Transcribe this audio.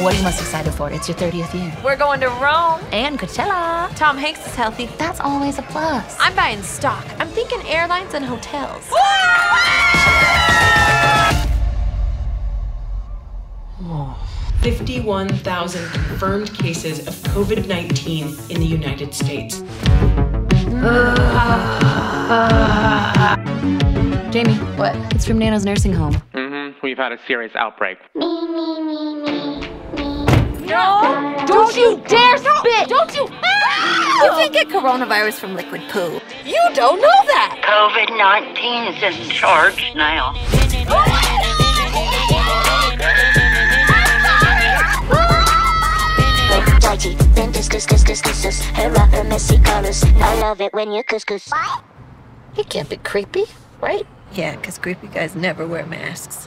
What are you most excited for? It's your 30th year. We're going to Rome. And Coachella. Tom Hanks is healthy. That's always a plus. I'm buying stock. I'm thinking airlines and hotels. 51,000 confirmed cases of COVID 19 in the United States. Jamie, what? It's from Nano's nursing home. Mm-hmm. We've had a serious outbreak. No! Don't you dare spit! Don't you! Ah! You can get coronavirus from liquid poo. You don't know that! COVID 19 is in charge now. Then. Her messy colors. I love it when you couscous. It can't be creepy, right? Yeah, because creepy guys never wear masks.